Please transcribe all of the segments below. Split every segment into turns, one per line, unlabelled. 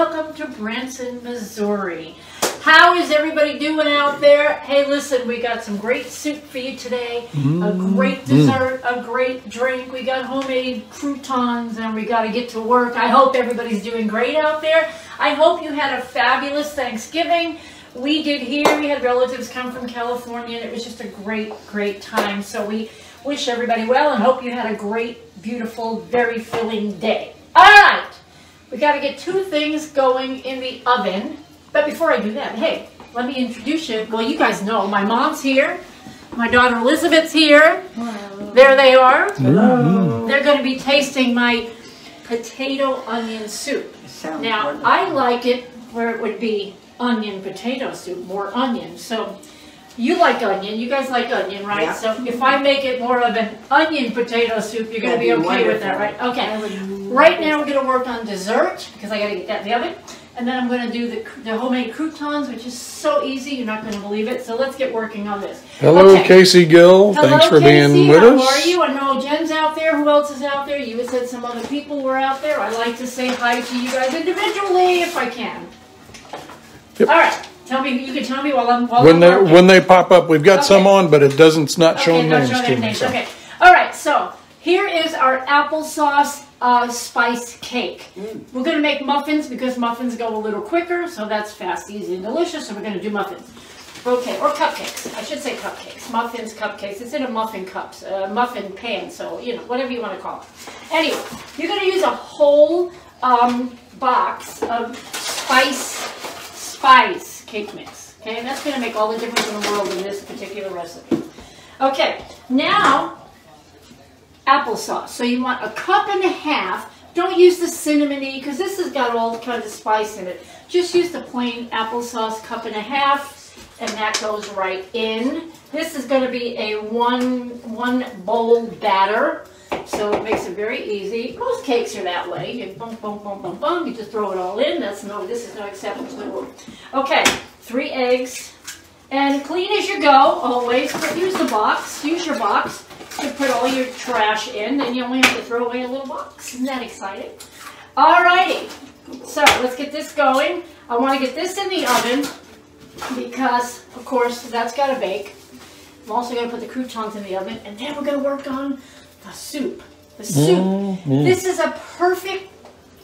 welcome to Branson, Missouri. How is everybody doing out there? Hey, listen, we got some great soup for you today, a mm. great mm. dessert, a great drink. We got homemade croutons, and we got to get to work. I hope everybody's doing great out there. I hope you had a fabulous Thanksgiving. We did here. We had relatives come from California, and it was just a great, great time. So we wish everybody well and hope you had a great, beautiful, very filling day. All right, we got to get two things going in the oven. But before I do that, hey, let me introduce you. Well, you guys know my mom's here. My daughter Elizabeth's here. There they are. Mm-hmm.
Hello.
They're going to be tasting my potato onion soup. Now,
wonderful.
I like it where it would be onion potato soup, more onion. So you like onion, you guys like onion, right?
Yeah.
So if I make it more of an onion potato soup, you're gonna be
be
okay with that, right? Okay. Right now, we're gonna work on dessert, because I gotta get that in the oven. And then I'm gonna do the, the homemade croutons, which is so easy, you're not gonna believe it. So let's get working on this.
Hello,
Okay.
Casey Gill.
Hello,
Thanks for
Casey.
being with
How
us.
are you? I know Jen's out there. Who else is out there? You said some other people were out there. I like to say hi to you guys individually if I can.
Yep.
All right. Tell me. You can tell me while I'm while
When they when they pop up, we've got some on, but it doesn't. It's not
Okay,
showing
not
names
showing
to me.
names.
so.
Okay. All right. So here is our applesauce uh, spice cake.
Mm.
We're gonna make muffins because muffins go a little quicker. So that's fast, easy, and delicious. So we're gonna do muffins. Okay, or cupcakes. I should say cupcakes. Muffins, cupcakes. It's in a muffin cups, a muffin pan. So you know, whatever you want to call it. Anyway, you're gonna use a whole um, box of spice spice cake mix. Okay, and that's gonna make all the difference in the world in this particular recipe. Okay, now applesauce. So you want a cup and a half. Don't use the cinnamony because this has got all kinds of spice in it. Just use the plain applesauce cup and a half, and that goes right in. This is going to be a one one bowl batter, so it makes it very easy. Most cakes are that way. You boom, boom, boom, boom, boom. You just throw it all in. That's no. This is no the rule. Okay, three eggs. And clean as you go, always. But use the box. Use your box to put all your trash in. and you only have to throw away a little box. Isn't that exciting? Alrighty. So let's get this going. I want to get this in the oven because, of course, that's got to bake. I'm also going to put the croutons in the oven, and then we're going to work on the soup. The soup. Mm-hmm. This is a perfect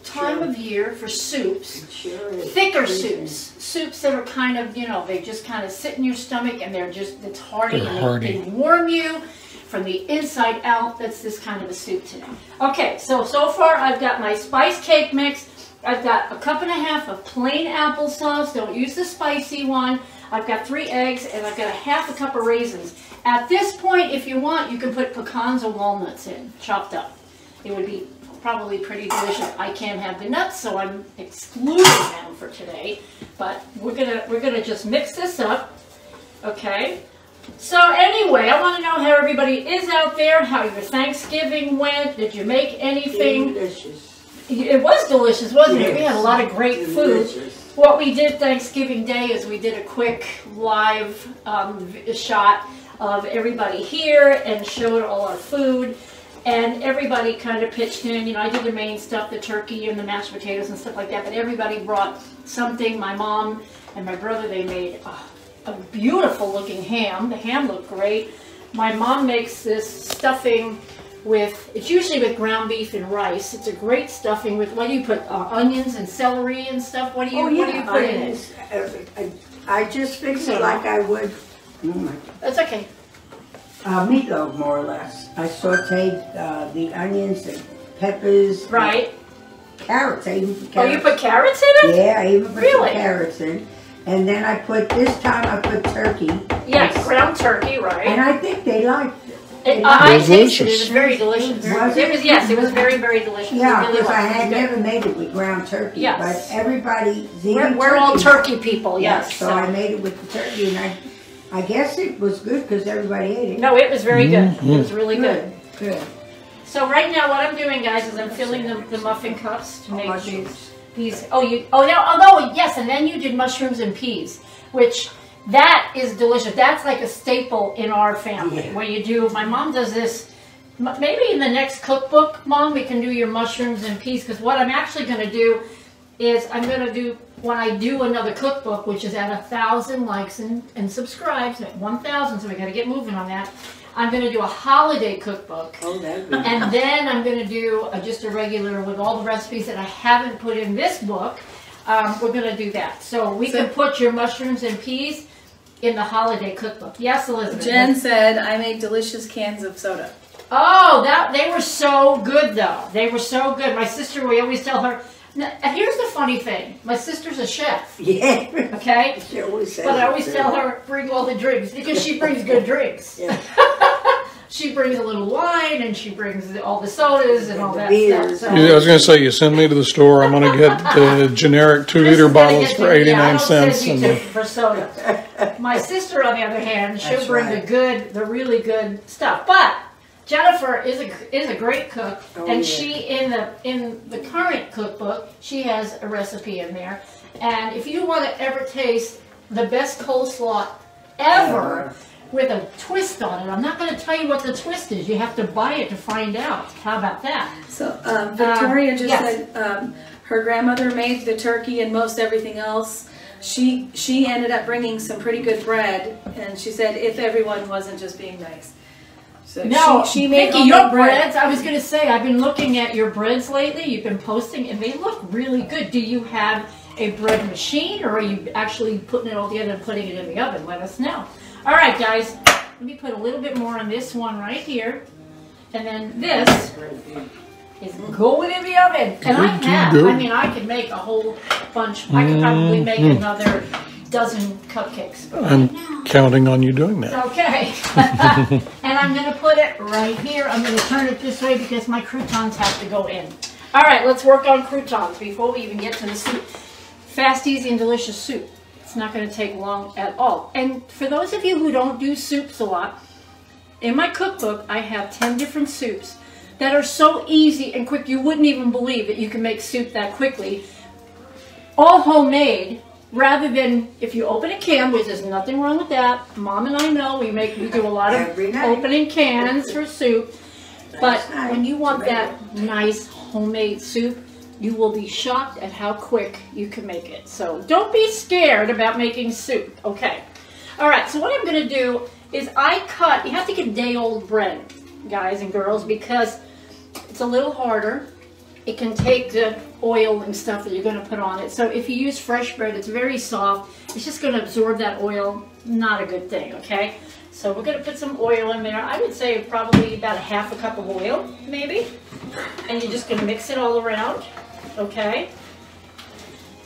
time of year for soups
Sure is.
thicker soups, soups that are kind of, you know, they just kind of sit in your stomach and they're just, it's hearty
They're
and they-
hearty.
they warm you from the inside out. That's this kind of a soup today. Okay, so, so far I've got my spice cake mix. I've got a cup and a half of plain applesauce. Don't use the spicy one. I've got three eggs and I've got a half a cup of raisins. At this point, if you want, you can put pecans or walnuts in, chopped up. It would be probably pretty delicious. I can't have the nuts, so I'm excluding them for today. But we're gonna we're gonna just mix this up, okay? So anyway, I want to know how everybody is out there. How your Thanksgiving went? Did you make anything?
Delicious.
It was delicious, wasn't it? We had a lot of great food. What we did Thanksgiving Day is we did a quick live um, shot of everybody here and showed all our food. And everybody kind of pitched in. You know, I did the main stuff, the turkey and the mashed potatoes and stuff like that. But everybody brought something. My mom and my brother, they made a, a beautiful looking ham. The ham looked great. My mom makes this stuffing with, it's usually with ground beef and rice. It's a great stuffing with, what do you put, uh, onions and celery and stuff? What do you,
Oh,
what do you
yeah,
put in it?
onions. Uh, I I just fix
So-
it like I would mm,
That's okay.
uh, meatloaf, more or less. I sauteed uh, the onions and peppers. and
Right.
Carrots. I even put
Oh, you put carrots in it?
Yeah, I even put
Really?
some carrots in. And then I put, this time I put turkey.
Yes, ground turkey, right. And.
I think they liked it.
It, uh, I
I was
tasted it. It was very delicious.
Was
It
it?
was, yes, it was very, very delicious. It
Yeah,
really
because
was.
I
It was
had
good.
never made it with ground turkey.
Yes.
But everybody, eating
We're, we're all
turkey.
turkey people,
Yeah,
yes.
so I made it with the turkey, and I, I guess it was good because everybody ate it.
No, it was very good. It was mm-hmm. really good.
Good.
So right now, what I'm doing, guys, is I'm filling the, the muffin cups to
Oh,
make these.
mushrooms.
These. Oh, you. Oh, no. Although yes, and then you did mushrooms and peas, which that is delicious. That's like a staple in our family.
Yeah.
Where you do. My mom does this maybe in the next cookbook, Mom, we can do your mushrooms and peas. Because what I'm actually going to do is I'm going to do when I do another cookbook, which is at a thousand likes and, and subscribes at one thousand. So we got to get moving on that. I'm going to do a holiday cookbook.
Oh, that'd be.
And then I'm going to do a, just a regular with all the recipes that I haven't put in this book. Um, we're going to do that. So we
So-
can put your mushrooms and peas in the holiday cookbook. Yes, Elizabeth.
Jen said, I make delicious cans of soda.
Oh, that they were so good though. They were so good. My sister, we always tell her. Now, here's the funny thing. My sister's a chef.
Yeah.
Okay.
She always says.
But I always tell her bring all the drinks because she brings good drinks.
Yeah.
She brings a little wine and she brings all the sodas and all that
beers.
stuff.
Yeah, I was gonna say, you send me to the store, I'm gonna get the generic
two-liter
bottles for
you- yeah, I
eighty-nine
send
cents.
you
and the-
For soda. My sister, on the other hand, she'll
That's
bring
right.
the good, the really good stuff. But Jennifer is a is a great cook,
Oh,
and
yeah.
she in the in the current cookbook she has a recipe in there. And if you want to ever taste the best coleslaw ever. With a twist on it. I'm not going to tell you what the twist is. You have to buy it to find out. How about that?
So um, Victoria just
yes.
said um, her grandmother made the turkey and most everything else. She she ended up bringing some pretty good bread, and she said if everyone wasn't just being nice. So
No,
she, she made
Vicky,
homemade
your
bread.
breads. I was going to say I've been looking at your breads lately. You've been posting, and they look really good. Do you have a bread machine, or are you actually putting it all together and putting it in the oven? Let us know. All right, guys. Let me put a little bit more on this one right here, and then this is going in the oven. And I
Good to
have. I mean, I could make a whole bunch. I could probably make
Mm-hmm.
another dozen cupcakes.
I'm counting on you doing that.
Okay. and I'm going to put it right here. I'm going to turn it this way because my croutons have to go in. All right, let's work on croutons before we even get to the soup. Fast, easy, and delicious soup. It's not going to take long at all. And for those of you who don't do soups a lot, in my cookbook, I have 10 different soups that are so easy and quick you wouldn't even believe that you can make soup that quickly. All homemade, rather than if you open a can, which there's nothing wrong with that. Mom and I know we make we do a lot of
Every night.
opening cans for soup. But when you want that nice homemade soup, you will be shocked at how quick you can make it. So don't be scared about making soup, okay? All right, so what I'm gonna do is I cut, you have to get day old bread, guys and girls, because it's a little harder. It can take the oil and stuff that you're gonna put on it. So if you use fresh bread, it's very soft. It's just gonna absorb that oil, not a good thing, okay? So we're gonna put some oil in there. I would say probably about a half a cup of oil, maybe. And you're just gonna mix it all around, okay?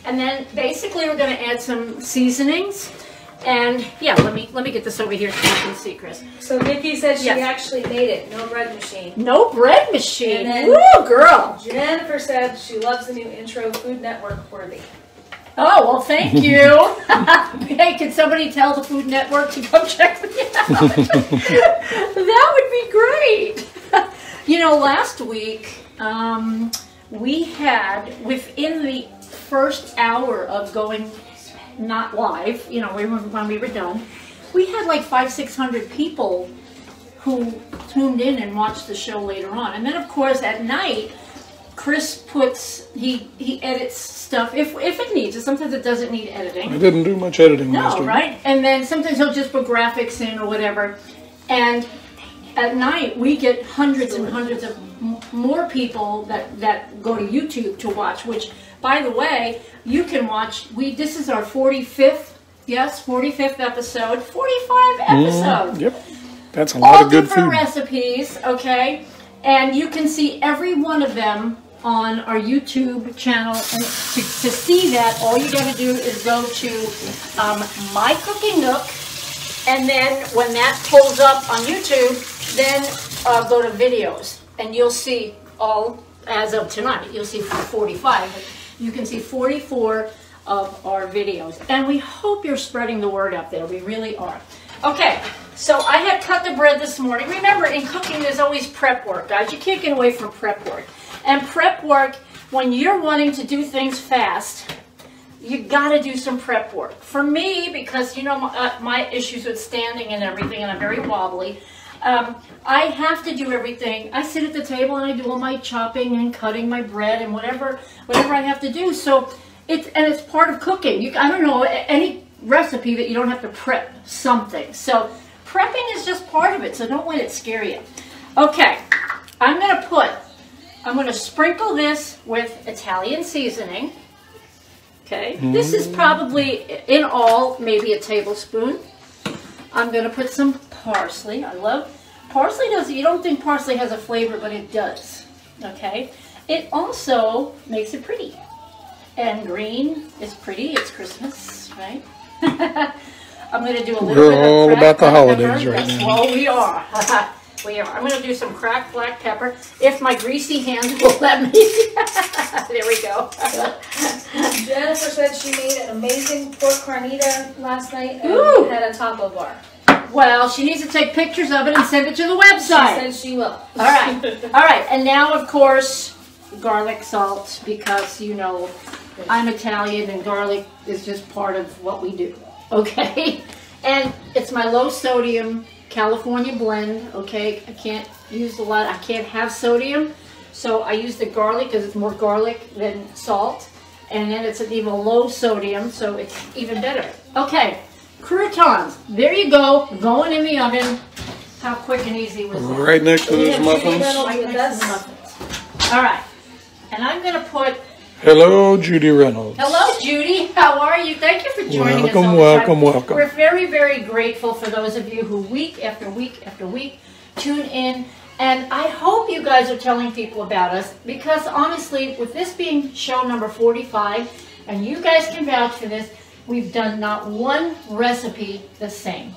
And then basically we're gonna add some seasonings. And yeah, let me let me get this over here so you can see, Chris.
So Vicky said she
Yes.
actually made it, no bread machine.
No bread machine.
And then-
Woo, girl.
Jennifer said she loves the new intro, Food Network worthy.
Oh well, thank you. hey, can somebody tell the Food Network to come check me out? that would be great. you know, last week um, we had within the first hour of going not live, you know, we when we were done, we had like five, six hundred people who tuned in and watched the show later on. And then, of course, at night, Chris puts he he edits stuff if if it needs it. Sometimes it doesn't need editing.
I didn't do much editing last
No,
week.
right? And then sometimes he'll just put graphics in or whatever. And at night we get hundreds and hundreds of m- more people that that go to YouTube to watch. Which, by the way, you can watch. We this is our forty fifth. Yes, 45th episode, 45 episodes
Yep, that's a lot
all
of good
different
food.
recipes, okay? And you can see every one of them on our YouTube channel. And to, to see that, all you got to do is go to um, My Cooking Nook, and then when that pulls up on YouTube, then uh, go to videos, and you'll see all as of tonight. You'll see 45. You can see 44 of our videos, and we hope you're spreading the word out there. We really are. Okay, so I had cut the bread this morning. Remember, in cooking, there's always prep work, guys. You can't get away from prep work. And prep work, when you're wanting to do things fast, you gotta do some prep work. For me, because you know my, uh, my issues with standing and everything, and I'm very wobbly, Um, I have to do everything. I sit at the table and I do all my chopping and cutting my bread and whatever whatever I have to do. So it's and it's part of cooking. You, I don't know any recipe that you don't have to prep something. So prepping is just part of it. So don't let it scare you. Okay, I'm gonna put. I'm gonna sprinkle this with Italian seasoning. Okay, this is probably in all maybe a tablespoon. I'm gonna put some parsley. I love parsley. Does you don't think parsley has a flavor, but it does. Okay, it also makes it pretty. And green is pretty. It's Christmas, right? I'm gonna do a little
We're
bit of
all
cracked
about the holidays
pepper.
right
Yes,
now.
Well, we are. we are. I'm gonna do some cracked black pepper if my greasy hands will let me. there we go.
Jennifer said she made an amazing pork carnita last night and
Ooh.
had a taco bar.
Well, she needs to take pictures of it and send it to the website.
She said she will.
All right, all right, and now of course, garlic salt because you know I'm Italian and garlic is just part of what we do. Okay, and it's my low sodium California blend. Okay, I can't use a lot. I can't have sodium, so I use the garlic because it's more garlic than salt, and then it's an even low sodium, so it's even better. Okay, croutons. There you go, going in the oven. How quick and easy was that?
Right next to those muffins.
Right next to the muffins. All right, and I'm gonna put.
Hello, Judy Reynolds.
Hello, Judy. How are you? Thank you for joining us.
Welcome, welcome, welcome.
We're very, very grateful for those of you who week after week after week tune in. And I hope you guys are telling people about us because honestly, with this being show number 45, and you guys can vouch for this, we've done not one recipe the same.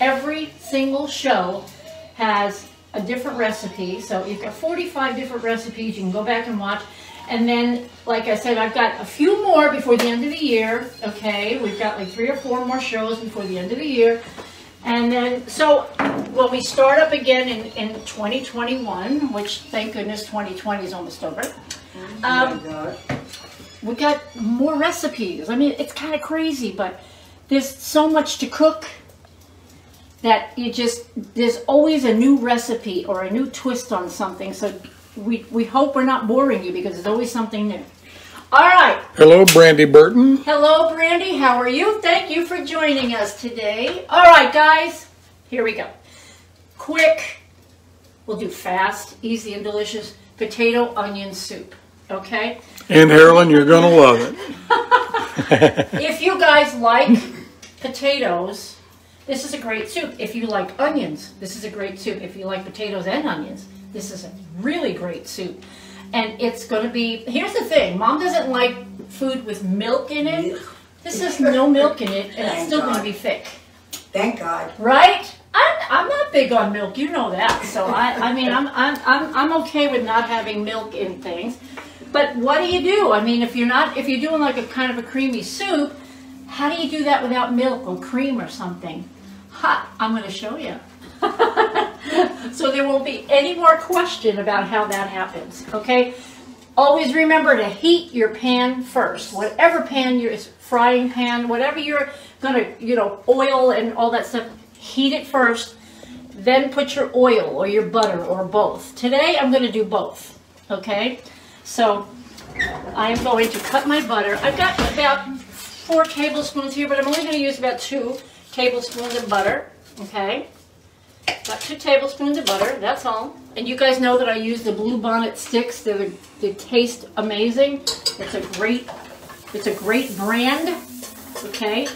Every single show has a different recipe. So you've got 45 different recipes you can go back and watch. And then, like I said, I've got a few more before the end of the year. Okay, we've got like three or four more shows before the end of the year. And then, so when we start up again in, in 2021, which thank goodness 2020 is almost over,
Oh
um,
my God.
We got more recipes. I mean, it's kind of crazy, but there's so much to cook that you just there's always a new recipe or a new twist on something. So we we hope we're not boring you because there's always something new. All right.
Hello, Brandy Burton.
Hello, Brandy. How are you? Thank you for joining us today. All right, guys. Here we go. Quick. We'll do fast, easy, and delicious potato onion soup. Okay.
And Carolyn, you're gonna love it.
If you guys like potatoes, this is a great soup. If you like onions, this is a great soup. If you like potatoes and onions, this is a really great soup. And it's going to be, here's the thing mom doesn't like food with milk in it. This has no milk in it, and it's still going to be thick.
Thank God.
Right? I'm, I'm not big on milk, you know that. So I, I mean, I'm, I'm, I'm, I'm okay with not having milk in things. But what do you do? I mean, if you're not, if you're doing like a kind of a creamy soup, how do you do that without milk or cream or something? Ha! I'm going to show you. so there won't be any more question about how that happens. Okay? Always remember to heat your pan first. Whatever pan you're, frying pan, whatever you're gonna, you know, oil and all that stuff, heat it first. Then put your oil or your butter or both. Today I'm gonna do both. Okay? So I am going to cut my butter. I've got about four tablespoons here, but I'm only gonna use about two tablespoons of butter. Okay? Got two tablespoons of butter, that's all. And you guys know that I use the Blue Bonnet sticks. They're, they taste amazing. It's a great, it's a great brand, okay?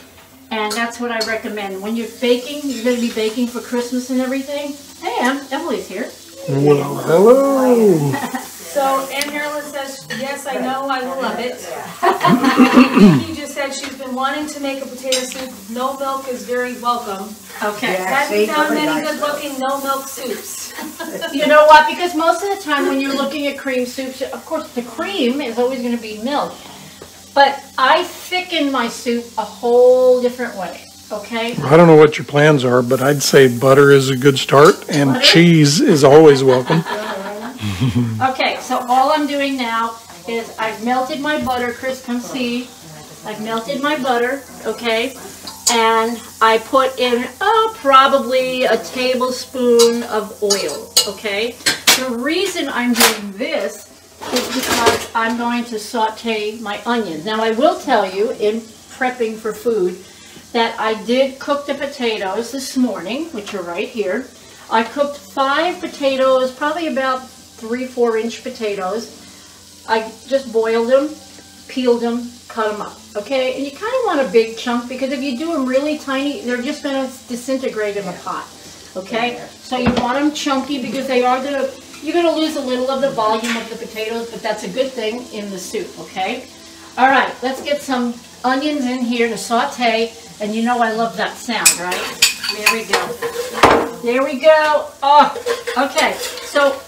And that's what I recommend. When you're baking, you're gonna be baking for Christmas and everything. Hey, Em, Emily's here.
Well, hello.
So Ann Marilyn says, yes, I know, I will love it. He just said she's been wanting to make a potato soup. No milk is very welcome.
Okay.
Yeah.
Haven't
see,
found
nobody
many
likes
good looking no milk soups.
You know what? Because most of the time when you're looking at cream soups, of course the cream is always going to be milk. But I thicken my soup a whole different way. Okay?
I don't know what your plans are, but I'd say butter is a good start, and
Butter?
cheese is always welcome.
Okay, so all I'm doing now is I've melted my butter, Chris, come see. I've melted my butter, okay? and I put in oh, probably a tablespoon of oil, okay? The reason I'm doing this is because I'm going to saute my onions. Now, I will tell you, in prepping for food, that I did cook the potatoes this morning, which are right here. I cooked five potatoes, probably about three, four inch potatoes. I just boiled them, peeled them, cut them up, okay? And you kind of want a big chunk because if you do them really tiny, they're just going to disintegrate in the pot, okay? So you want them chunky because they are going to, you're going to lose a little of the volume of the potatoes, but that's a good thing in the soup, okay? All right, let's get some onions in here to saute, and you know I love that sound, right? There we go. There we go. Oh, okay. So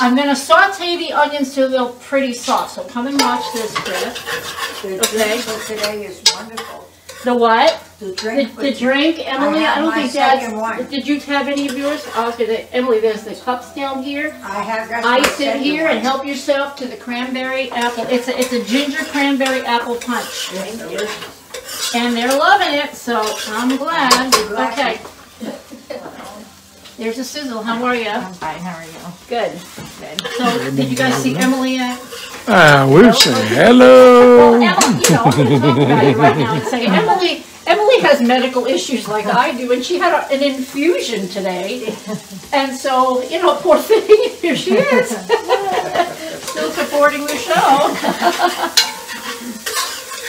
I'm going to saute the onions till they're pretty soft. So come and watch this, Chris.
The
Okay.
drink for today is wonderful.
The what?
The
The,
drink for
the drink, Emily. I,
have
don't think that's. Did you have any of yours? Oh, okay, the, Emily. There's the cups down here.
I have got
Ice here and help yourself to the cranberry apple. It's a, it's a ginger cranberry apple punch.
Delicious.
And they're loving it, so I'm glad.
glad.
Okay. There's a sizzle. How are you?
I'm fine, how are you?
Good. Good. So, did you guys see Emily yet?
Ah, we'll say
Well,
hello.
Emily, you know, I'm gonna talk about you right now and say, Emily, Emily has medical issues like I do, and she had a- an infusion today. And so, you know, poor thing, here she is. Still supporting the show.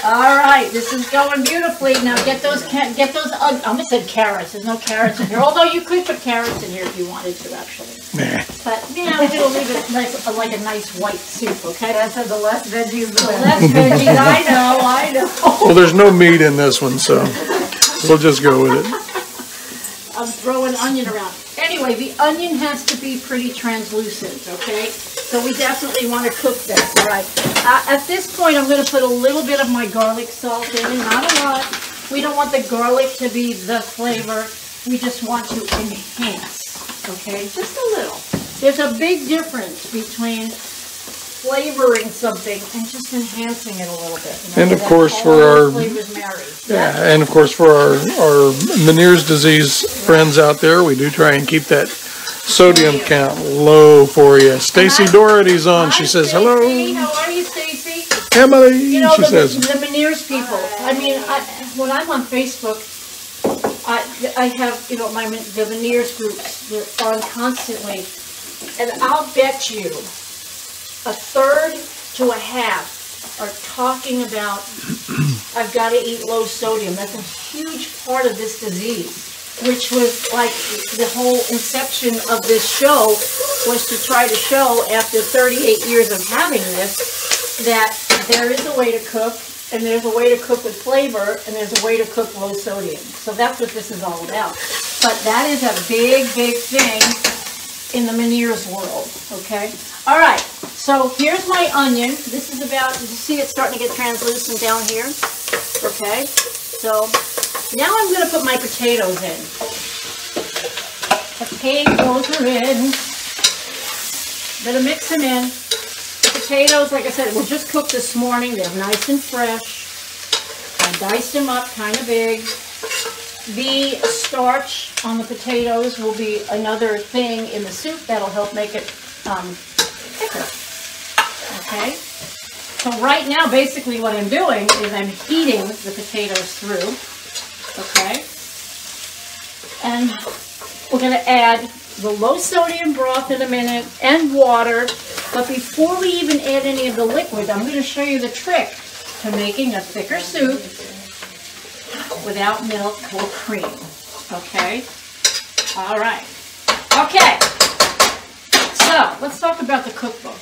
All right, this is going beautifully. Now get those, get those, uh, I almost said carrots, there's no carrots in here, although you could put carrots in here if you wanted to, actually.
Nah.
But, you know, it'll leave it nice, like a nice white soup, okay?
Dad said the less veggies, the better.
Less veggies, I know, I know.
Well, there's no meat in this one, so we'll just go with it.
I'm throwing onion around. Anyway, the onion has to be pretty translucent, okay? So we definitely want to cook this, all right? Uh, at this point, I'm going to put a little bit of my garlic salt in, not a lot. We don't want the garlic to be the flavor. We just want to enhance, okay? Just a little. There's a big difference between flavoring something and just enhancing it a little bit. you know,
And of course, for our-. Yeah, and of course, for our, our Meniere's disease friends out there, we do try and keep that sodium count low for you. Stacy Doherty's on. She says,
Stacy.
hello,
How are you, Stacy?
Emily.
You know,
She
the,
says,
the Meniere's people. I mean, I, when I'm on Facebook, I, I have, you know, my, the Meniere's groups, they're on constantly. And I'll bet you a third to a half are talking about, I've got to eat low sodium. That's a huge part of this disease. Which was like the whole inception of this show was to try to show after 38 years of having this that there is a way to cook and there's a way to cook with flavor and there's a way to cook low sodium. So that's what this is all about. But that is a big, big thing in the Meniere's world, okay? All right, so here's my onion. This is about, you see it starting to get translucent down here, okay? So now I'm gonna put my potatoes in. Potatoes are in. Gonna mix them in. The potatoes, like I said, were just cooked this morning. They're nice and fresh. I diced them up kind of big. The starch on the potatoes will be another thing in the soup that'll help make it um, thicker. Okay? So right now, basically what I'm doing is I'm heating the potatoes through. Okay? And we're gonna add the low sodium broth in a minute and water. But before we even add any of the liquid, I'm gonna show you the trick to making a thicker soup without milk or cream. Okay? All right. Okay. So let's talk about the cookbook.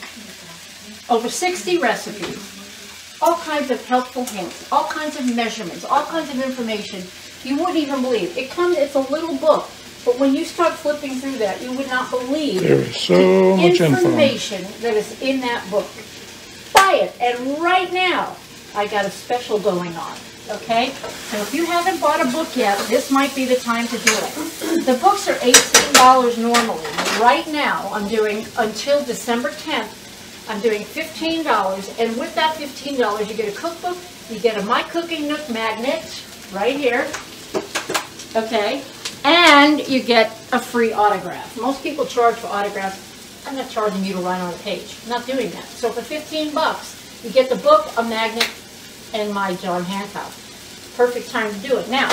Over 60 recipes, all kinds of helpful hints, all kinds of measurements, all kinds of information you wouldn't even believe. It comes, it's a little book, but when you start flipping through that, you would not believe
there is so much info.
information that is in that book. Buy it, and right now, I got a special going on, okay? So if you haven't bought a book yet, this might be the time to do it. The books are $18 normally. Right now, I'm doing, until December 10th, I'm doing $15, and with that $15, you get a cookbook, you get a My Cooking Nook magnet, right here, okay? And you get a free autograph. Most people charge for autographs. I'm not charging you to write on a page. I'm not doing that. So for 15 bucks, you get the book, a magnet, and my John Hancock. Perfect time to do it. Now,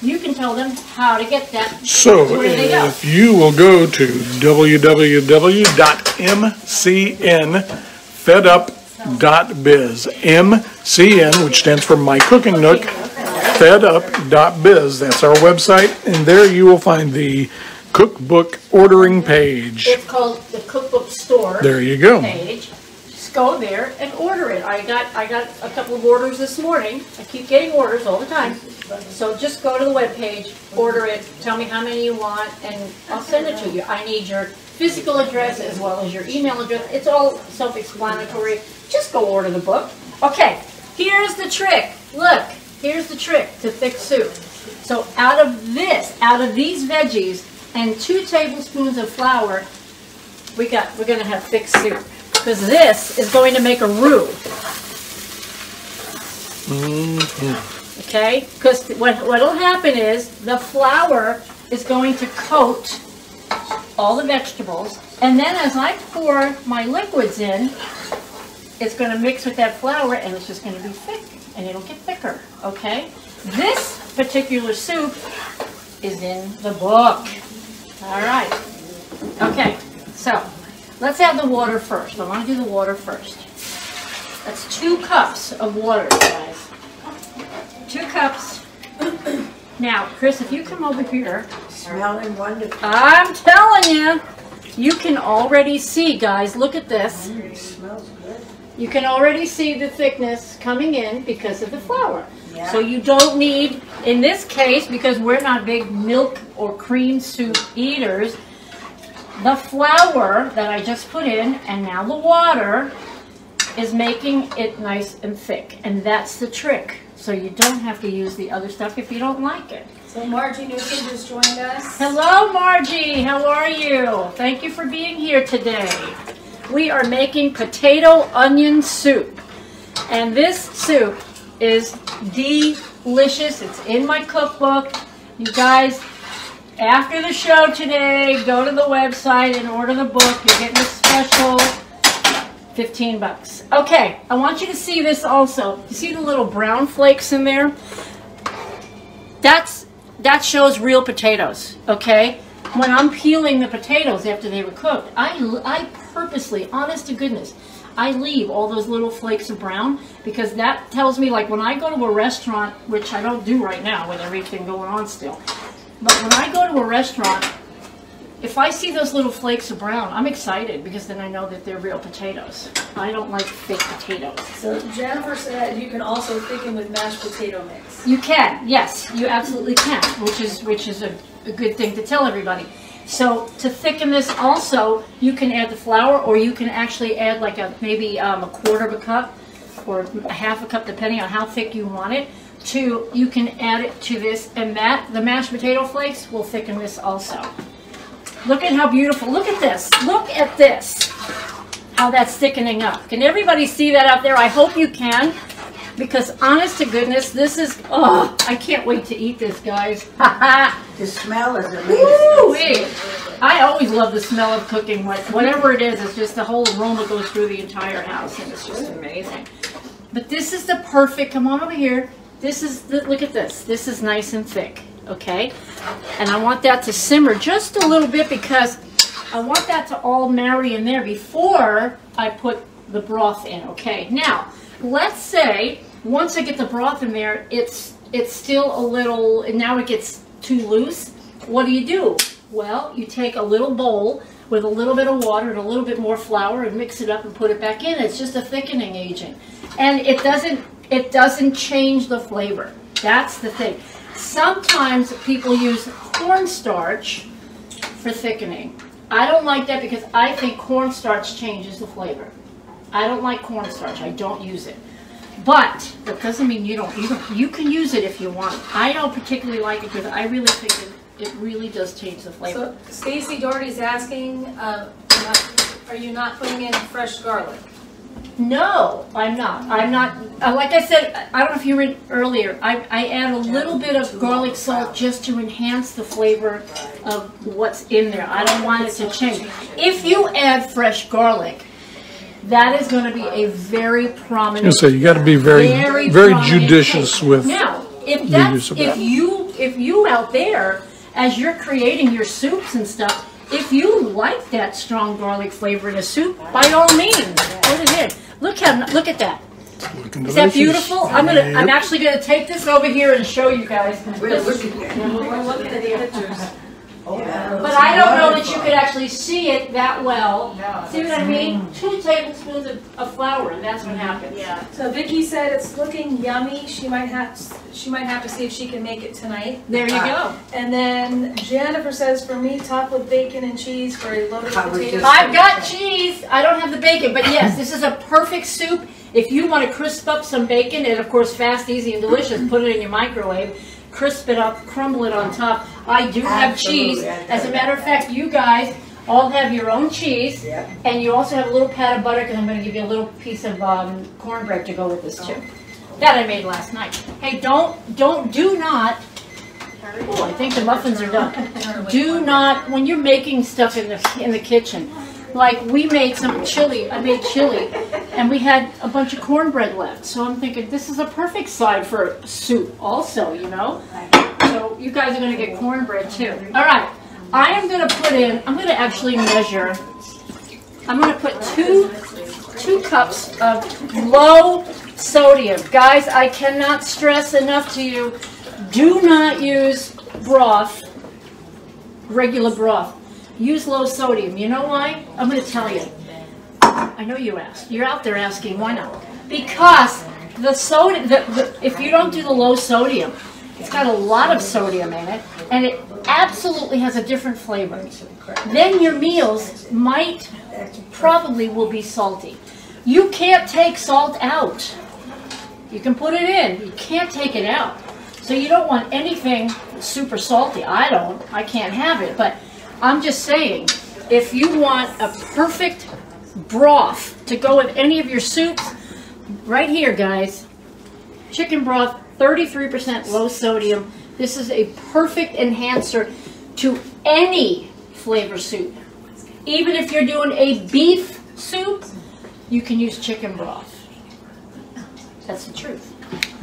you can tell them how to get that.
So
Where they go?
if you will go to www.mcnfedup.biz, MCN, which stands for My Cooking Nook, fedup.biz, that's our website, and there you will find the cookbook ordering page.
It's called the cookbook store.
There you go.
page. Go there and order it. I got, I got a couple of orders this morning. I keep getting orders all the time. So just go to the webpage, order it, tell me how many you want, and I'll send it to you. I need your physical address as well as your email address. It's all self-explanatory. Just go order the book. Okay, here's the trick. Look, here's the trick to thick soup. So out of this, out of these veggies and two tablespoons of flour, we got, we're gonna have thick soup. Because this is going to make a roux. Mm-hmm. Okay? Because what, what'll happen is the flour is going to coat all the vegetables. And then as I pour my liquids in, it's gonna mix with that flour and it's just gonna be thick and it'll get thicker, okay? This particular soup is in the book. All right. Okay, so let's add the water first. I want to do the water first. That's two cups of water, guys. Two cups. Now, Chris, if you come over here,
Smelling wonderful.
I'm telling you, you can already see, guys, look at this.
Mm, smells good.
You can already see the thickness coming in because of the flour.
Yeah.
So you don't need, in this case, because we're not big milk or cream soup eaters, the flour that I just put in and now the water is making it nice and thick. And that's the trick. So you don't have to use the other stuff if you don't like it.
So Margie Newsom just joined us.
Hello, Margie. How are you? Thank you for being here today. We are making potato onion soup. And this soup is delicious. It's in my cookbook. You guys, after the show today, go to the website and order the book. You're getting a special 15 bucks. Okay, I want you to see this also. You see the little brown flakes in there? That's that shows real potatoes, okay? When I'm peeling the potatoes after they were cooked, I, I purposely, honest to goodness, I leave all those little flakes of brown because that tells me, like when I go to a restaurant, which I don't do right now with everything going on still, but when I go to a restaurant, if I see those little flakes of brown, I'm excited because then I know that they're real potatoes. I don't like fake potatoes.
So Jennifer said you can also thicken with mashed potato mix.
You can, yes, you absolutely can, which is which is a, a good thing to tell everybody. So to thicken this also, you can add the flour or you can actually add like a maybe um, a quarter of a cup or a half a cup depending on how thick you want it. To you can add it to this and that the mashed potato flakes will thicken this also. Look at how beautiful. Look at this. Look at this. How that's thickening up. Can everybody see that out there? I hope you can. Because honest to goodness, this is, oh, I can't wait to eat this, guys.
The smell is amazing.
I always love the smell of cooking. What- Whatever it is, it's just the whole aroma goes through the entire house and it's just amazing. But this is the perfect, come on over here. This is, the, look at this. This is nice and thick, okay? And I want that to simmer just a little bit because I want that to all marry in there before I put the broth in, okay? Now, let's say, once I get the broth in there, it's, it's still a little, and now it gets too loose. What do you do? Well, you take a little bowl with a little bit of water and a little bit more flour and mix it up and put it back in. It's just a thickening agent. And it doesn't, it doesn't change the flavor. That's the thing. Sometimes people use cornstarch for thickening. I don't like that because I think cornstarch changes the flavor. I don't like cornstarch. I don't use it. But that doesn't mean you don't. You don't, you can use it if you want. I don't particularly like it because I really think it, it really does change the flavor.
So Stacy Doherty's asking, uh, are you not putting in fresh garlic?
No, I'm not. I'm not. Uh, like I said, I don't know if you read earlier. I, I add a little bit of garlic salt just to enhance the flavor of what's in there. I don't want it to change. If you add fresh garlic, that is going to be a very prominent.
So you got to be very,
Very
very judicious
taste.
with.
Now, if
the
that's, if
that.
you, if you out there, as you're creating your soups and stuff, if you like that strong garlic flavor in a soup, by all means, go ahead. Look how, look at that.
Looking
Is that
delicious.
beautiful? I'm gonna, I'm actually gonna take this over here and show you guys.
We're looking at it.
We're looking at the pictures.
Oh, but I don't know that you could actually see it that well. See what I mean? Two tablespoons of, of flour, and that's what happens.
Yeah.
So Vicky said it's looking yummy. She might have, she might have to see if she can make it tonight.
There you go.
Uh, and then Jennifer says for me, top with bacon and cheese for a loaded potato.
I've got cheese. I don't have the bacon, but yes, this is a perfect soup. If you want to crisp up some bacon, and of course, fast, easy, and delicious, put it in your microwave, crisp it up, crumble it on top. I do have cheese. As a matter of fact, you guys all have your own cheese,
Yep.
and you also have a little pat of butter because I'm going to give you a little piece of um, cornbread to go with this too. That I made last night. Hey, don't, don't, do not. Oh, I think the muffins are done. Do not, when you're making stuff in the, in the kitchen, like we made some chili, I made chili, and we had a bunch of cornbread left. So I'm thinking, this is a perfect side for soup also, you know? So you guys are gonna get cornbread too. All right, I am gonna put in, I'm gonna actually measure, I'm gonna put two, two cups of low sodium. Guys, I cannot stress enough to you, do not use broth, regular broth. Use low sodium. You know why? I'm going to tell you. I know you asked. You're out there asking why not? Because the soda, the, the, if you don't do the low sodium, it's got a lot of sodium in it, and it absolutely has a different flavor. Then your meals might, probably will be salty. You can't take salt out. You can put it in. You can't take it out. So you don't want anything super salty. I don't. I can't have it. But I'm just saying, if you want a perfect broth to go with any of your soups, right here, guys. Chicken broth, 33% low sodium. This is a perfect enhancer to any flavor soup. Even if you're doing a beef soup, you can use chicken broth. That's the truth.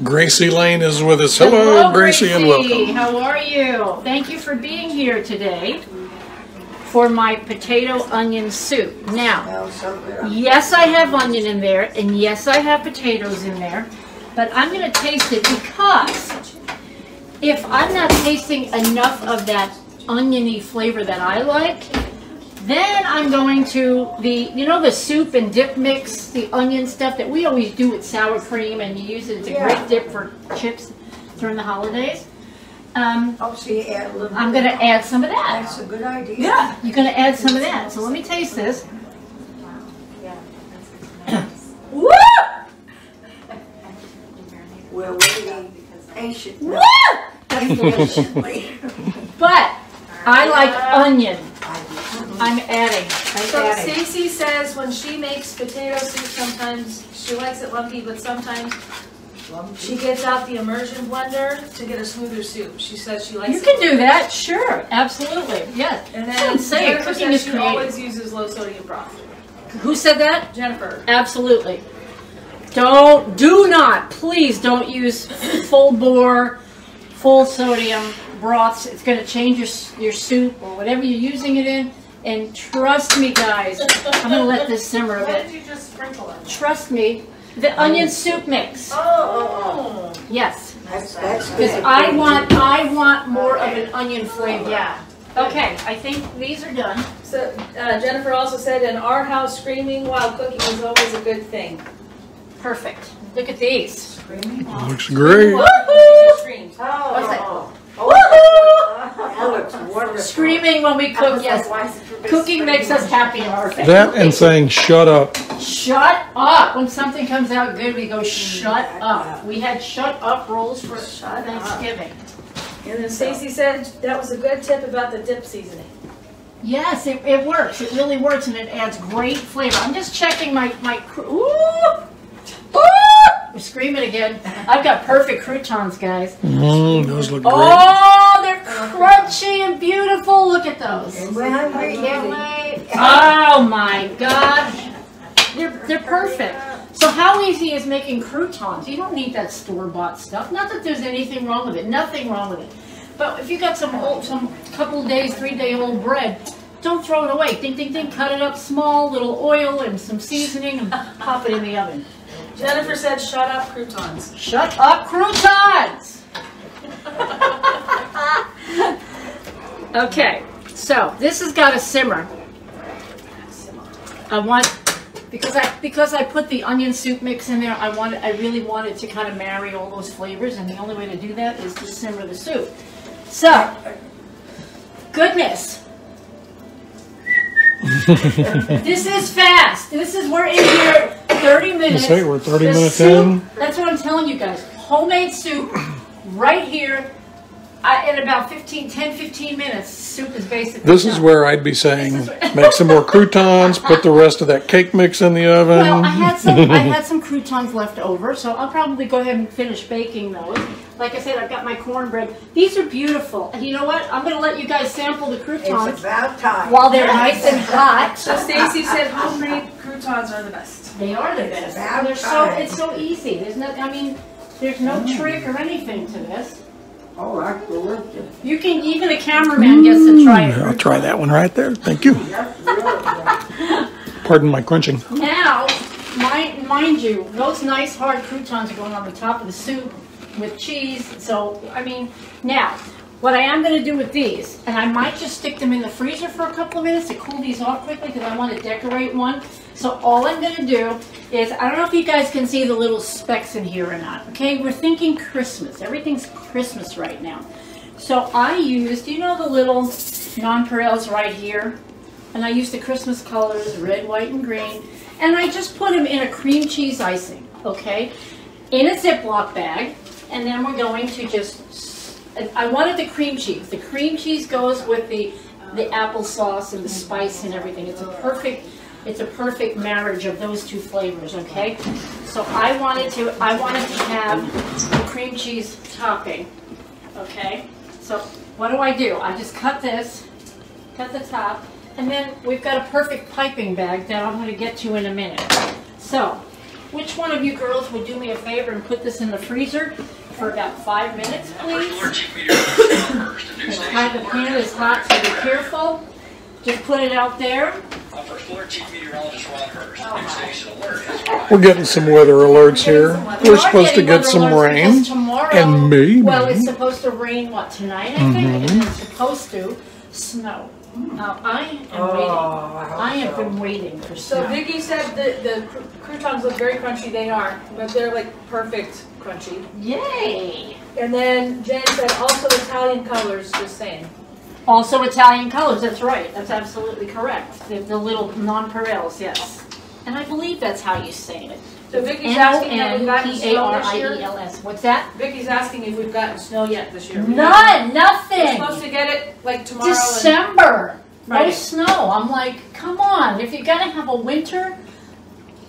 Gracie Lane is with us. Hello, Gracie, and welcome.
How are you? Thank you for being here today for my potato onion soup. Now,
Smells so good.
yes, I have onion in there, and yes, I have potatoes in there, but I'm going to taste it because if I'm not tasting enough of that oniony flavor that I like, then I'm going to the, you know, the soup and dip mix, the onion stuff that we always do with sour cream, and you use it as a
Yeah.
great dip for chips during the holidays. Um,
Oh, see, add a little.
I'm gonna add some of that.
That's a good idea.
Yeah, you're gonna add some of that. So let me taste this. Woo!
We're waiting patiently.
Woo! That's delicious. But I like onion. I'm adding. I'm
So
adding.
Stacy says when she makes potato soup, sometimes she likes it lumpy, but sometimes she gets out the immersion blender to get a smoother soup. She says she likes
You can do that, sure, absolutely, yes.
And then
I'm
Jennifer
cooking
says
is
she
creative.
always uses low sodium broth.
Who said that?
Jennifer.
Absolutely. Don't, do not, please don't use full bore, full sodium broths. It's gonna change your, your soup or whatever you're using it in. And trust me, guys, I'm gonna let this simmer a bit.
Why did you just sprinkle it?
Trust me, the onion soup mix,
Oh,
yes.
That's, that's
Because. I want, I want more of an onion flavor.
yeah.
Okay, I think these are done.
So uh, Jennifer also said in our house, screaming while cooking is always a good thing.
Perfect. Look at these.
Looks great.
She screams.
Oh.
Oh, it's wonderful.
Screaming when we cook, yes. Cooking makes us happy in our family.
That and saying, shut up.
Shut up. When something comes out good, we go, mm, shut up. We had shut up rolls for Thanksgiving.
And then Stacy said that was a good tip about the dip seasoning.
Yes, it, it works. It really works and it adds great flavor. I'm just checking my, my, cr- ooh! Ooh! I'm screaming again. I've got perfect croutons, guys.
Mm, those look great.
Oh, they're crunchy and beautiful. Look at those.
We're hungry, can't wait.
Oh my gosh. They're, they're perfect. So how easy is making croutons? You don't need that store-bought stuff. Not that there's anything wrong with it. Nothing wrong with it. But if you got some old, some couple days, three-day-old bread, don't throw it away. Ding, ding, ding. Cut it up small, little oil and some seasoning, and pop it in the oven.
Jennifer said, "Shut up, croutons."
Shut up, croutons! okay, so this has got to simmer. I want because I because I put the onion soup mix in there. I wanted I really wanted to kind of marry all those flavors, and the only way to do that is to simmer the soup. So, goodness. this is fast. This is we're in here 30 minutes.
say we're 30 minutes
soup-
in.
That's what I'm telling you guys. Homemade soup right here. I, in about 15, 10, 15 minutes, soup is basically
This is
done.
where I'd be saying, make some more croutons, put the rest of that cake mix in the oven.
Well, I had some. I had some croutons left over, so I'll probably go ahead and finish baking those. Like I said, I've got my cornbread. These are beautiful. And you know what? I'm going to let you guys sample the
It's
croutons
about time.
while they're nice and hot.
So Stacy said, "Homemade croutons are the best."
They are the best.
about
They're so. It's so easy. There's no. I mean, there's no mm. trick or anything to this.
Oh, that's delicious.
You can even a cameraman gets to try it.
I'll try that one right there. Thank you.
That's really good.
Pardon my crunching.
Now, mind, mind you, those nice hard croutons are going on the top of the soup with cheese. So, I mean, now, what I am going to do with these, and I might just stick them in the freezer for a couple of minutes to cool these off quickly because I want to decorate one. So all I'm going to do is, I don't know if you guys can see the little specks in here or not. Okay, we're thinking Christmas. Everything's Christmas right now. So I used, you know the little nonpareils right here? And I used the Christmas colors, red, white, and green. And I just put them in a cream cheese icing, okay? In a Ziploc bag. And then we're going to just, I wanted the cream cheese. The cream cheese goes with the, the applesauce and the spice and everything. It's a perfect, it's a perfect marriage of those two flavors, okay? So I wanted to, I wanted to have the cream cheese topping, okay? So what do I do? I just cut this, cut the top, and then we've got a perfect piping bag that I'm gonna get to in a minute. So, which one of you girls would do me a favor and put this in the freezer for about five minutes, please? Have the pan is hot, so be careful. Just put it out there.
First floor chief meteorologist Ron Hurst. New station alert.
We're getting some weather alerts here.
We
We're supposed to get some rain.
Tomorrow,
and maybe-
Well, it's supposed to rain, what, tonight, I think? Mm-hmm. And then it's supposed to snow. Now, I am oh, waiting.
Oh, I
I have
so.
been waiting for
So
snow.
Vicky said the the cr- croutons look very crunchy. They are, but they're like perfect crunchy.
Yay!
And then Jen said also Italian colors. Just saying.
Also Italian colors, that's right, that's absolutely correct. The, the little nonpareils, yes. And I believe that's how you say it.
So Vicky's asking if we've gotten snow this year.
What's that?
Vicky's asking if we've gotten snow yet this year.
None,
We're
nothing.
supposed to get it like tomorrow.
December, no
Right.
snow. I'm like, come on, if you're gonna have a winter,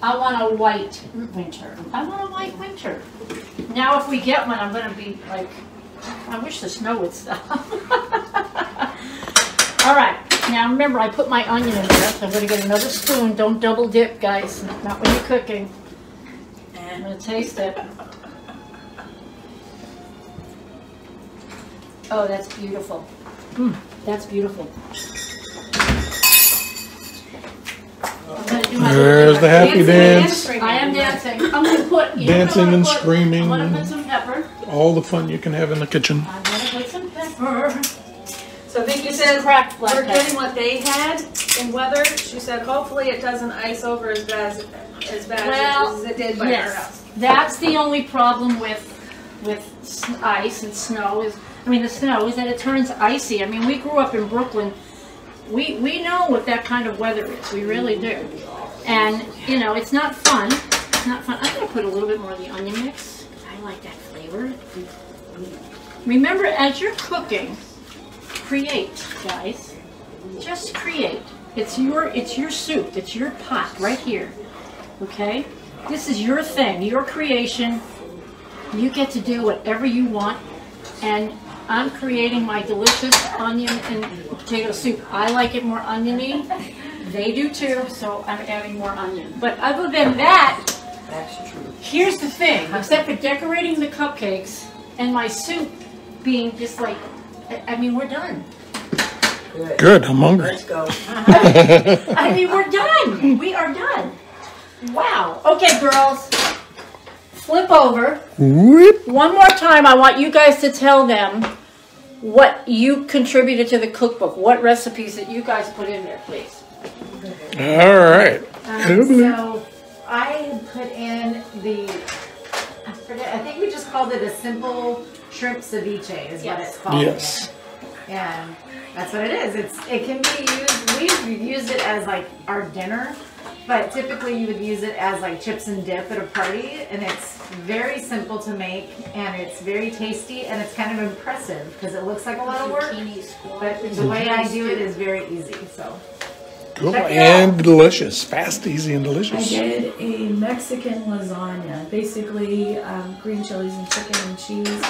I want a white winter. I want a white winter. Now, if we get one, I'm gonna be like, I wish the snow would stop. All right, now remember, I put my onion in there, so I'm gonna get another spoon. Don't double dip, guys, not when you're cooking. And I'm gonna taste it. Oh, that's beautiful. Mm, that's beautiful. I'm gonna do my
There's the happy dance.
I am dancing. I'm gonna put. You know
Dancing and
put?
screaming
I'm gonna put some pepper.
All the fun you can have in the kitchen.
I'm gonna put some pepper.
So Vicky
This
said
is cracked
we're getting what they had in weather. She said hopefully it doesn't ice over as bad as, as bad
Well,
as it did by her
Yes,
house.
that's the only problem with with ice and snow is. I mean, the snow is that it turns icy. I mean, we grew up in Brooklyn. We we know what that kind of weather is. We really do. And you know, it's not fun. It's not fun. I'm gonna put a little bit more of the onion mix. I like that flavor. Remember, as you're cooking, create, guys. just create. It's your, it's your soup, it's your pot, right here, okay? This is your thing, your creation. You get to do whatever you want, and I'm creating my delicious onion and potato soup. I like it more oniony. They do too, so I'm adding more onion. But other than that,
That's true.
Here's the thing, except for decorating the cupcakes and my soup being just like, I I mean, we're done.
Good.
Good, I'm hungry.
Let's go. Uh-huh.
I mean, we're done. We are done. Wow. Okay, girls. Flip over.
Whoop.
One more time, I want you guys to tell them what you contributed to the cookbook, what recipes that you guys put in there, please.
All right.
Um, so I put in the, I forget, I think we just called it a simple shrimp ceviche is what it's called.
Yes.
And that's what it is. It's it can be used. We've used it as like our dinner, but typically you would use it as like chips and dip at a party, and it's very simple to make, and it's very tasty, and it's kind of impressive because it looks like a lot of work. But the way I do it is very easy. So
Cool.
Check it
And delicious. Fast, easy, and delicious.
I did a Mexican lasagna, basically um, green chilies and chicken and cheese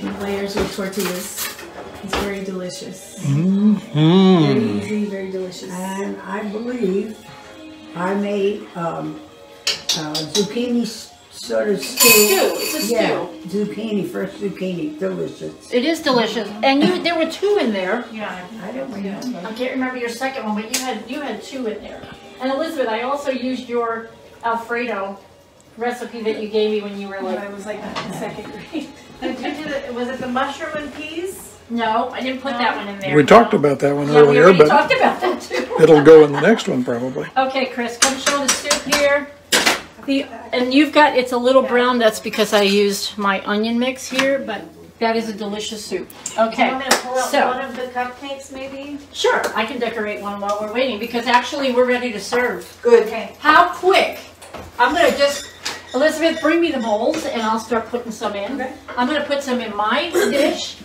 in layers with tortillas. It's very delicious. Mmm. Very
Mm.
easy, very delicious.
And I believe I made um, uh, zucchini sort of stew.
Stew, it's a
Yeah, zucchini, fresh zucchini, delicious.
It is delicious. And you, there were two in there.
yeah,
I don't remember.
I can't remember your second one, but you had you had two in there. And Elizabeth, I also used your Alfredo recipe that you gave me when you were like,
I was like in second grade.
Did you do the, was it the mushroom and peas?
No, I didn't put that one in there.
We talked about that one
Yeah, we
earlier,
already
but
talked about that too.
it'll go in the next one probably.
Okay, Chris, come show the soup here. The, and you've got, it's a little brown, that's because I used my onion mix here, but that is a delicious soup.
Do you
Okay,
want me to pull out
so-
one of the cupcakes maybe?
sure, I can decorate one while we're waiting, because actually we're ready to serve.
Good.
Okay.
How quick? I'm gonna just, Elizabeth, bring me the bowls and I'll start putting some in.
Okay.
I'm gonna put some in my dish.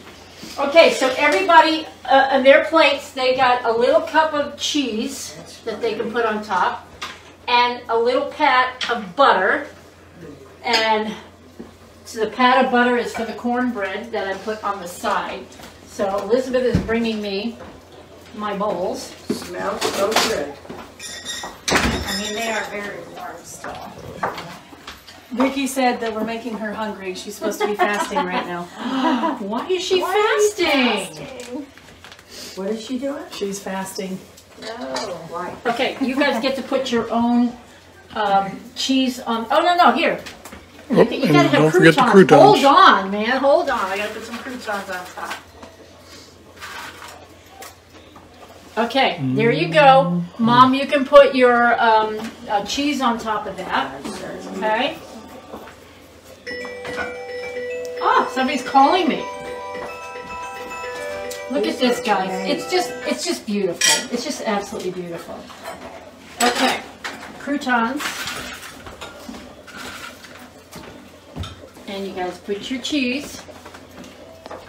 Okay, so everybody, uh, on their plates, they got a little cup of cheese that they can put on top and a little pat of butter. And so the pat of butter is for the cornbread that I put on the side. So Elizabeth is bringing me my bowls.
Smells so good.
I mean, they are very warm still.
Vicky said that we're making her hungry. She's supposed to be fasting right now.
Why is she fasting?
What is she doing?
She's fasting.
No.
Why?
Okay, you guys get to put your own um, cheese on. Oh no no here. You,
Oh,
you gotta have
don't forget
croutons.
the croutons.
Hold on, man. Hold on. I gotta put some croutons on top. Okay, there you go. Mom, you can put your um, uh, cheese on top of that. Okay. Oh, somebody's calling me. Look at this, guys. It's just, it's just beautiful. It's just absolutely beautiful. Okay, croutons. And you guys put your cheese.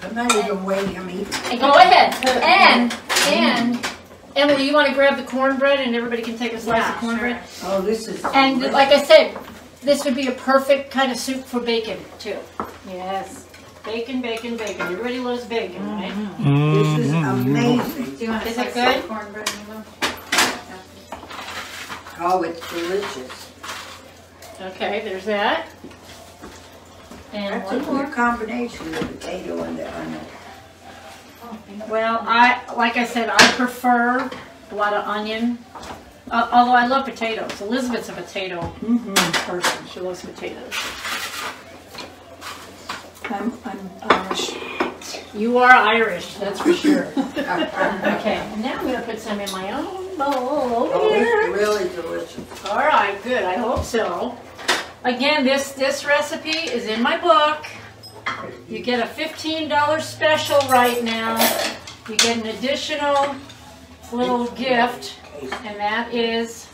I'm not even waiting, I'm eating.
And go ahead. And, mm-hmm. and, Emily, you want to grab the cornbread and everybody can take a slice
Yeah,
of cornbread?
Oh, this is.
And like I said, this would be a perfect kind of soup for bacon too. Yes. Bacon, bacon, bacon. Everybody loves bacon, right? Mm-hmm.
This is mm-hmm. amazing.
Do you want to
Is it
slice
good?
the cornbread, Milo?
Oh, it's delicious.
Okay, there's that. And
That's a
one more.
good combination, the potato and the onion.
Well, I, like I said, I prefer a lot of onion. Uh, although I love potatoes. Elizabeth's a potato mm-hmm. person. She loves potatoes.
I'm, I'm Irish.
You are Irish, that's for sure. Okay, now I'm gonna put some in my own bowl over
Oh,
here.
it's really delicious.
All right, good. I hope so. Again, this this recipe is in my book. You get a fifteen dollar special right now. You get an additional little gift, and that is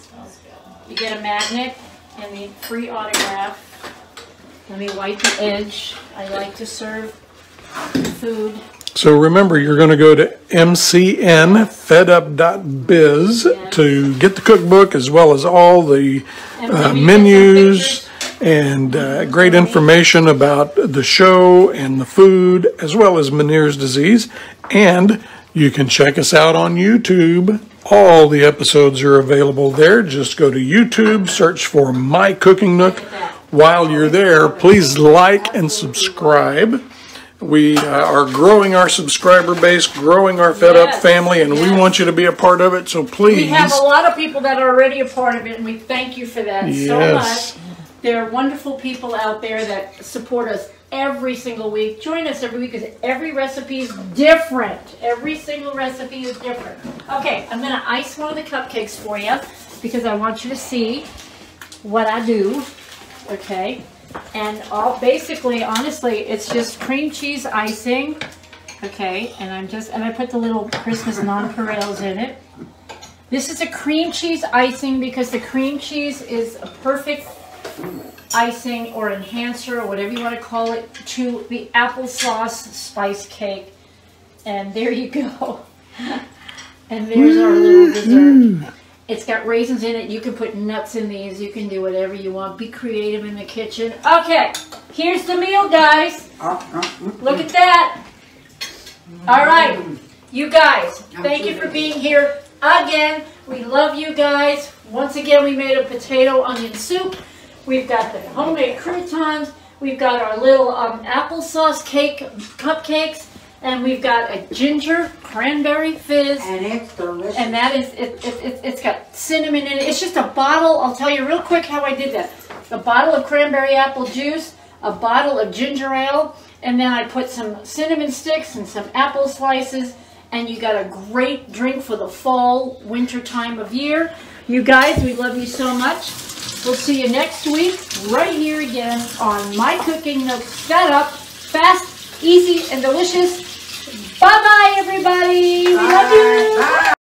you get a magnet and the free autograph. Let me wipe the edge. I like to serve food
So remember, you're going to go to mcnfedup.biz to get the cookbook as well as all the uh,
maybe get some
menus and uh, great information about the show and the food as well as Meniere's disease. And you can check us out on YouTube. All the episodes are available there. Just go to YouTube, search for My Cooking Nook. While you're there, please like and subscribe. We uh, are growing our subscriber base, growing our Fed Up family, and we want you to be a part of it. So please.
We have a lot of people that are already a part of it, and we thank you for that so much. There are wonderful people out there that support us every single week. Join us every week because every recipe is different. Every single recipe is different. Okay, I'm gonna ice one of the cupcakes for you because I want you to see what I do. Okay, and all basically, honestly, it's just cream cheese icing. Okay, and I'm just and I put the little Christmas nonpareils in it. This is a cream cheese icing because the cream cheese is a perfect icing or enhancer or whatever you want to call it to the applesauce spice cake. And there you go. And there's our little dessert. Mmm. It's got raisins in it. You can put nuts in these. You can do whatever you want. Be creative in the kitchen. Okay, here's the meal, guys. Look at that. All right, you guys, thank you for being here again. We love you guys. Once again, we made a potato onion soup. We've got the homemade croutons. We've got our little um, applesauce cake cupcakes. And we've got a ginger cranberry fizz.
And it's delicious.
And that is, it, it, it, it's got cinnamon in it. It's just a bottle. I'll tell you real quick how I did that. A bottle of cranberry apple juice, a bottle of ginger ale, and then I put some cinnamon sticks and some apple slices, and you got a great drink for the fall, winter time of year. You guys, we love you so much. We'll see you next week, right here again on My Cooking Nook Fed Up. Fast, easy, and delicious. Bye-bye, everybody. We love you.
Bye.